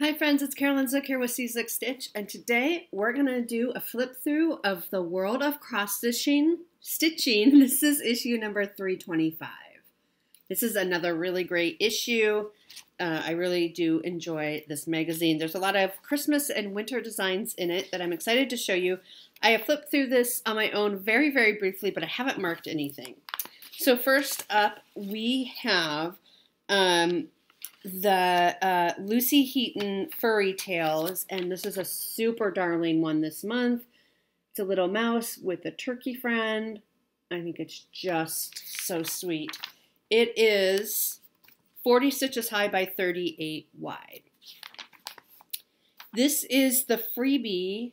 Hi friends, it's Carolyn Zook here with CZookStitch, and today we're going to do a flip through of the World of Cross Stitching. Stitching. This is issue number 325. This is another really great issue. Uh, I really do enjoy this magazine. There's a lot of Christmas and winter designs in it that I'm excited to show you. I have flipped through this on my own very, very briefly, but I haven't marked anything. So first up, we have um, the uh, Lucy Heaton Furry Tales, and this is a super darling one this month. It's a little mouse with a turkey friend. I think it's just so sweet. It is 40 stitches high by 38 wide. This is the freebie.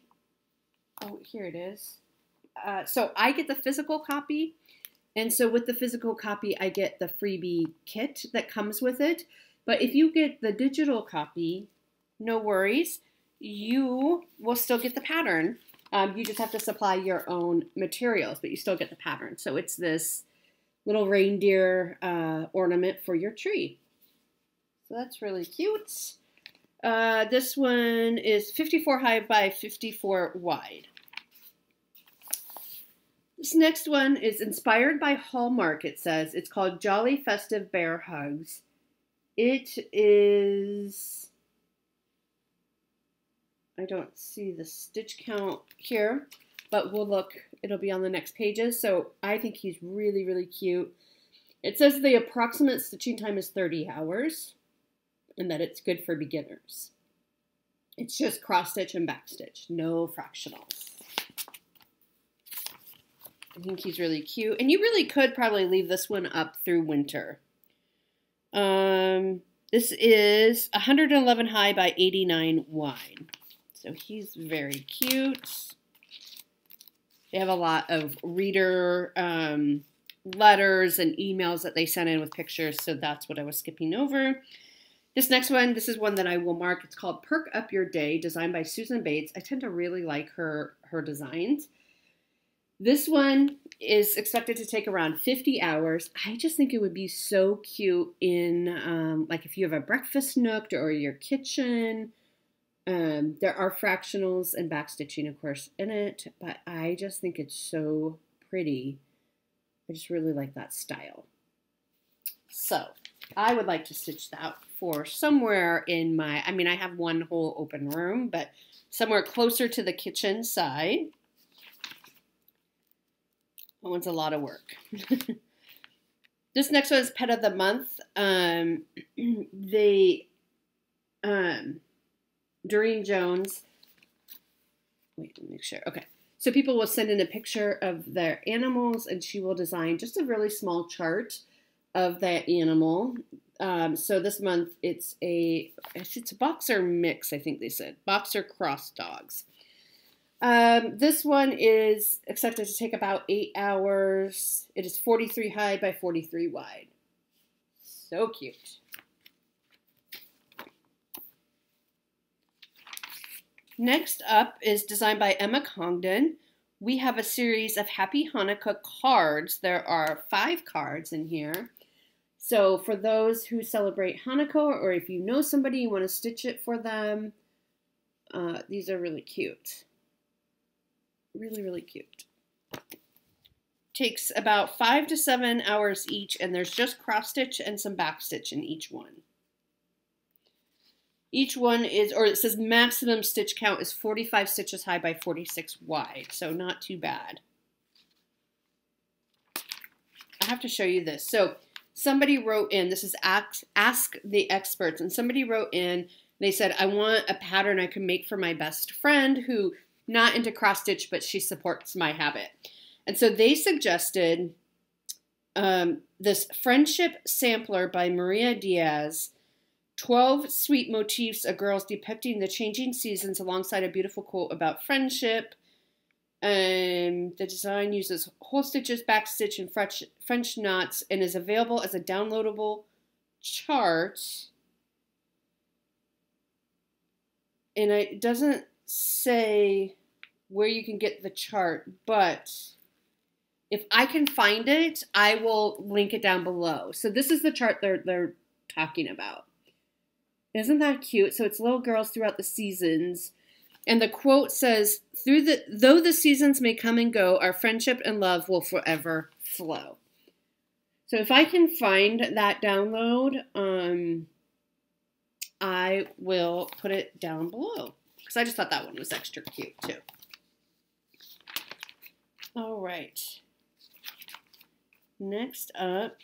Oh, here it is. Uh, so I get the physical copy. And so with the physical copy, I get the freebie kit that comes with it. But if you get the digital copy, no worries. You will still get the pattern. Um, you just have to supply your own materials, but you still get the pattern. So it's this little reindeer uh, ornament for your tree. So that's really cute. Uh, this one is 54 high by 54 wide. This next one is inspired by Hallmark, it says. It's called Jolly Festive Bear Hugs. It is, I don't see the stitch count here, but we'll look, it'll be on the next pages. So I think he's really, really cute. It says the approximate stitching time is 30 hours and that it's good for beginners. It's just cross stitch and back stitch, no fractionals. I think he's really cute. And you really could probably leave this one up through winter. Um, this is 111 high by 89 wide. So he's very cute. They have a lot of reader um, letters and emails that they sent in with pictures, so that's what I was skipping over. This next one, this is one that I will mark. It's called Perk Up Your Day, designed by Susan Bates. I tend to really like her her designs. This one is expected to take around 50 hours. I just think it would be so cute in, um, like, if you have a breakfast nook or your kitchen. Um, there are fractionals and backstitching, of course, in it, but I just think it's so pretty. I just really like that style. So I would like to stitch that for somewhere in my, I mean, I have one whole open room, but somewhere closer to the kitchen side. That one's a lot of work. this next one is Pet of the Month. Um, they, um, Doreen Jones, wait, make sure. Okay. So people will send in a picture of their animals and she will design just a really small chart of that animal. Um, so this month it's a it's a boxer mix, I think they said. Boxer cross dogs. Um, this one is expected to take about eight hours. It is 43 high by 43 wide. So cute. Next up is designed by Emma Congdon. We have a series of Happy Hanukkah cards. There are five cards in here. So for those who celebrate Hanukkah, or if you know somebody you want to stitch it for them, uh, these are really cute. Really, really cute. Takes about five to seven hours each, and there's just cross stitch and some back stitch in each one. Each one is, or it says maximum stitch count is 45 stitches high by 46 wide, so not too bad. I have to show you this. So somebody wrote in, this is Ask, Ask the Experts, and somebody wrote in, they said, I want a pattern I can make for my best friend who not into cross stitch, but she supports my habit. And so they suggested um, this friendship sampler by Maria Diaz 12 sweet motifs of girls depicting the changing seasons alongside a beautiful quote about friendship. And the design uses whole stitches, back stitch, and French, French knots and is available as a downloadable chart. And it doesn't say where you can get the chart, but if I can find it, I will link it down below. So this is the chart they're they're talking about. Isn't that cute? So it's little girls throughout the seasons. And the quote says, "Through the though the seasons may come and go, our friendship and love will forever flow." So if I can find that download, um, I will put it down below because I just thought that one was extra cute too. All right. Next up,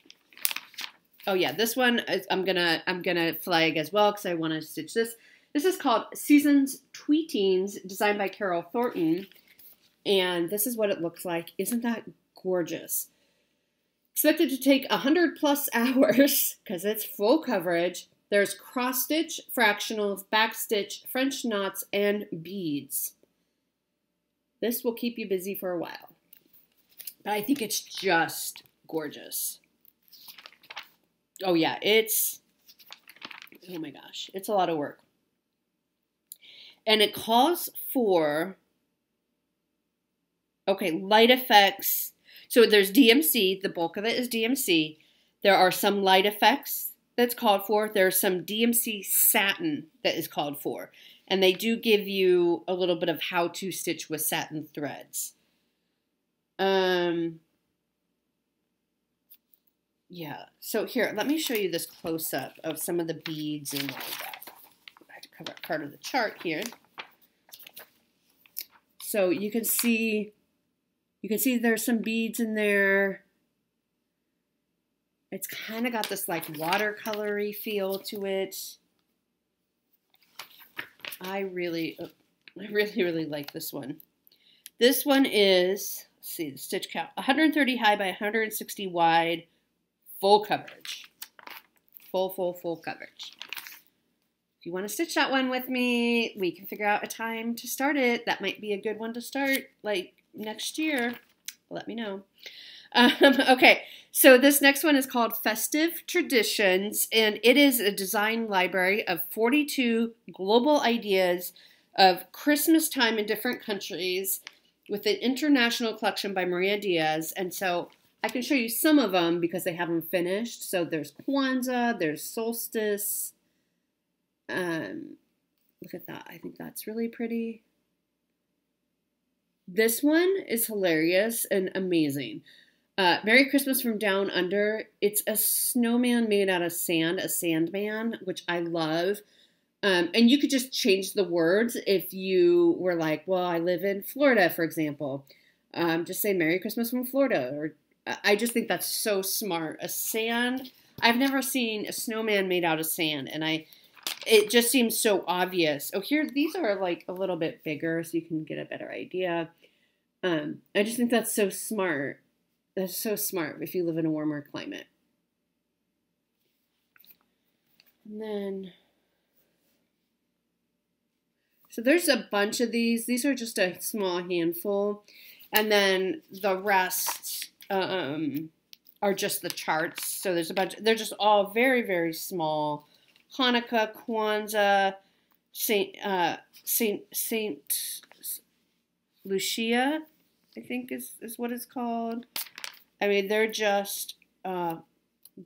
oh yeah, this one is, I'm gonna I'm gonna flag as well because I want to stitch this. This is called Seasons Tweetings, designed by Carol Thornton, and this is what it looks like. Isn't that gorgeous? Expected to take 100 plus hours because it's full coverage. There's cross stitch, fractionals, back stitch, French knots, and beads. This will keep you busy for a while. But I think it's just gorgeous. Oh yeah, it's, oh my gosh, it's a lot of work. And it calls for, okay, light effects. So there's DMC, the bulk of it is DMC. There are some light effects that's called for. There's some DMC satin that is called for. And they do give you a little bit of how to stitch with satin threads. Um, yeah. So here, let me show you this close up of some of the beads and all that. I have to cover part of the chart here. So you can see, you can see there's some beads in there. It's kind of got this like watercolory feel to it. I really, oh, I really, really like this one. This one is, see the stitch count, 130 high by 160 wide full coverage. Full, full, full coverage. If you want to stitch that one with me, we can figure out a time to start it. That might be a good one to start like next year. Let me know. Um, okay, so this next one is called Festive Traditions, and it is a design library of 42 global ideas of Christmas time in different countries with an international collection by Maria Diaz. And so I can show you some of them because they haven't finished. So there's Kwanzaa, there's Solstice. Um, look at that. I think that's really pretty. This one is hilarious and amazing. Uh, Merry Christmas from Down Under. It's a snowman made out of sand, a sandman, which I love. Um, and you could just change the words if you were like, well, I live in Florida, for example. Um, just say Merry Christmas from Florida or I just think that's so smart. A sand. I've never seen a snowman made out of sand, and I. It just seems so obvious. Oh, here these are like a little bit bigger, so you can get a better idea. Um, I just think that's so smart. That's so smart if you live in a warmer climate. And then, so there's a bunch of these. These are just a small handful. And then the rest um, are just the charts. So there's a bunch. They're just all very very small. Hanukkah, Kwanzaa, Saint uh, Saint Saint Lucia, I think is is what it's called. I mean, they're just uh,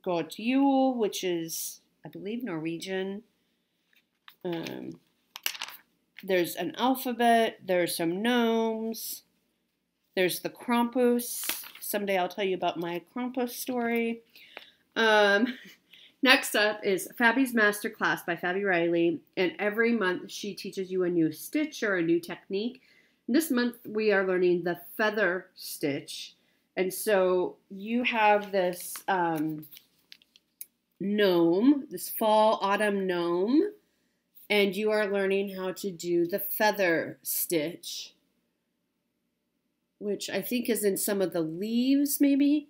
God Yule, which is I believe Norwegian. Um, there's an alphabet. There's some gnomes. There's the Krampus. Someday I'll tell you about my Krampus story. Um, next up is Fabi's Masterclass by Fabi Riley, and every month she teaches you a new stitch or a new technique. This month we are learning the feather stitch, and so you have this um, gnome, this fall autumn gnome, and you are learning how to do the feather stitch which I think is in some of the leaves, maybe.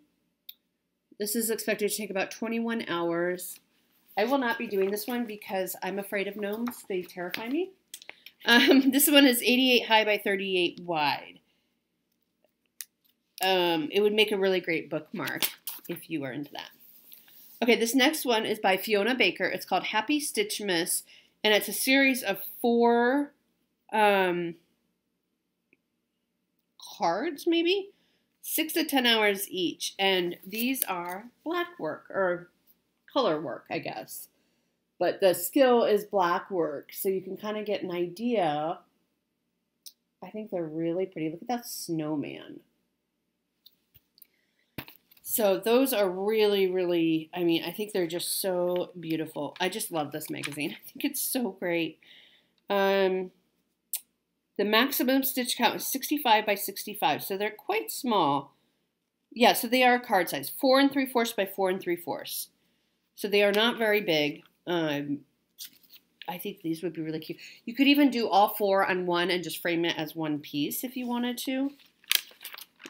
This is expected to take about 21 hours. I will not be doing this one because I'm afraid of gnomes. They terrify me. Um, this one is 88 high by 38 wide. Um, it would make a really great bookmark if you were into that. Okay, this next one is by Fiona Baker. It's called Happy Stitchmas, and it's a series of four um, cards, maybe six to ten hours each. And these are black work or color work, I guess. but the skill is black work, so you can kind of get an idea. I think they're really pretty. Look at that snowman. So those are really, really, I mean, I think they're just so beautiful. I just love this magazine. I think it's so great. Um, the maximum stitch count is 65 by 65, so they're quite small. Yeah, so they are card size, 4 and 3 fourths by 4 and 3 fourths. So they are not very big. Um, I think these would be really cute. You could even do all four on one and just frame it as one piece if you wanted to.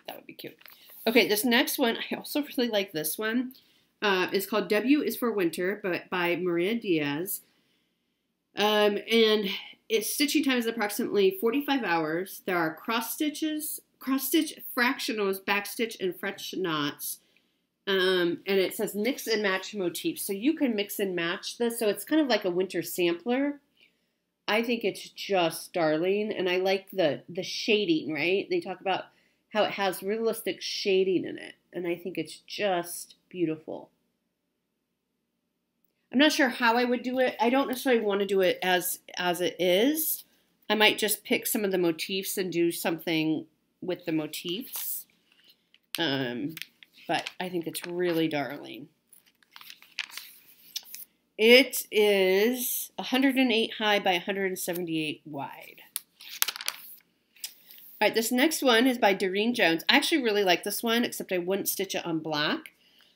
That would be cute. Okay, this next one, I also really like this one. Uh, it's called W is for Winter, but by Maria Diaz. Um, and its stitching time is approximately 45 hours. There are cross stitches, cross stitch fractionals, back stitch, and French knots. Um, and it says mix and match motifs. So you can mix and match this. So it's kind of like a winter sampler. I think it's just darling. And I like the, the shading, right? They talk about how it has realistic shading in it. And I think it's just beautiful. I'm not sure how I would do it. I don't necessarily want to do it as as it is. I might just pick some of the motifs and do something with the motifs. Um, but I think it's really darling. It is 108 high by 178 wide. All right, this next one is by Doreen Jones. I actually really like this one, except I wouldn't stitch it on black.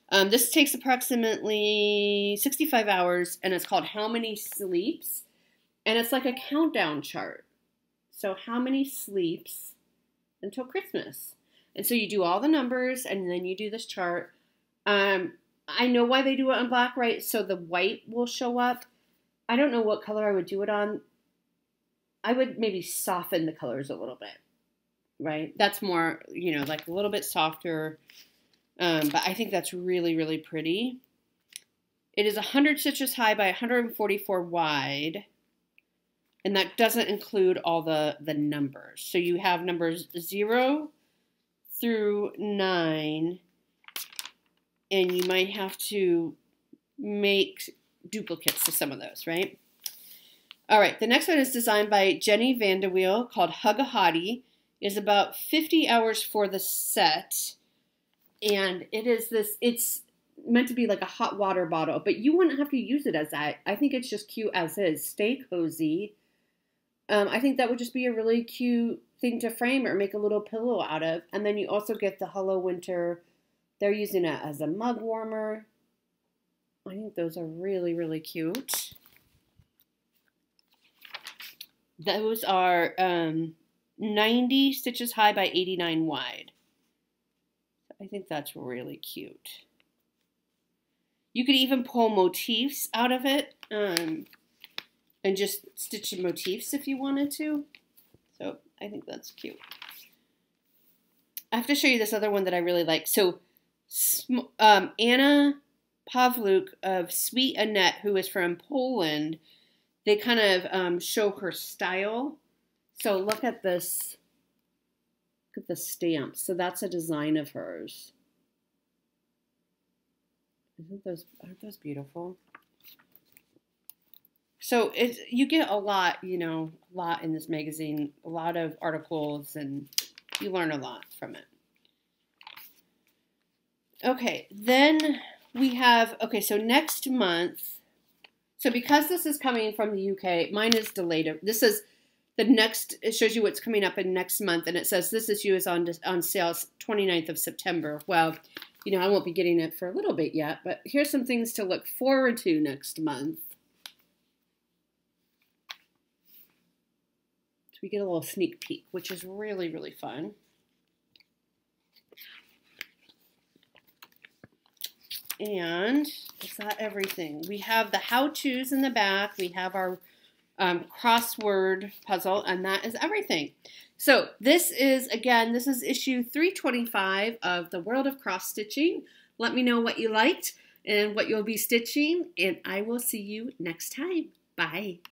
Um, this takes approximately 65 hours, and it's called How Many Sleeps? And it's like a countdown chart. So how many sleeps until Christmas? And so you do all the numbers, and then you do this chart. Um, I know why they do it on black, right? So the white will show up. I don't know what color I would do it on. I would maybe soften the colors a little bit right? That's more, you know, like a little bit softer. Um, but I think that's really, really pretty. It is 100 stitches high by 144 wide. And that doesn't include all the, the numbers. So you have numbers 0 through 9. And you might have to make duplicates to some of those, right? All right, the next one is designed by Jenny Vanderweel called Hug a Hottie is about 50 hours for the set. And it is this, it's meant to be like a hot water bottle, but you wouldn't have to use it as that. I think it's just cute as is. Stay cozy. Um, I think that would just be a really cute thing to frame or make a little pillow out of. And then you also get the Hello Winter. They're using it as a mug warmer. I think those are really, really cute. Those are um, 90 stitches high by 89 wide. I think that's really cute. You could even pull motifs out of it um, and just stitch motifs if you wanted to. So I think that's cute. I have to show you this other one that I really like. So um, Anna Pawluk of Sweet Annette, who is from Poland, they kind of um, show her style so look at this. Look at the stamp. So that's a design of hers. Isn't those aren't those beautiful? So it's you get a lot, you know, a lot in this magazine, a lot of articles, and you learn a lot from it. Okay, then we have okay. So next month, so because this is coming from the UK, mine is delayed. This is the next it shows you what's coming up in next month and it says this issue is on on sale 29th of September. Well, you know, I won't be getting it for a little bit yet, but here's some things to look forward to next month. So we get a little sneak peek, which is really, really fun. And is that everything? We have the how-tos in the back. We have our um, crossword puzzle, and that is everything. So this is, again, this is issue 325 of The World of Cross Stitching. Let me know what you liked and what you'll be stitching, and I will see you next time. Bye.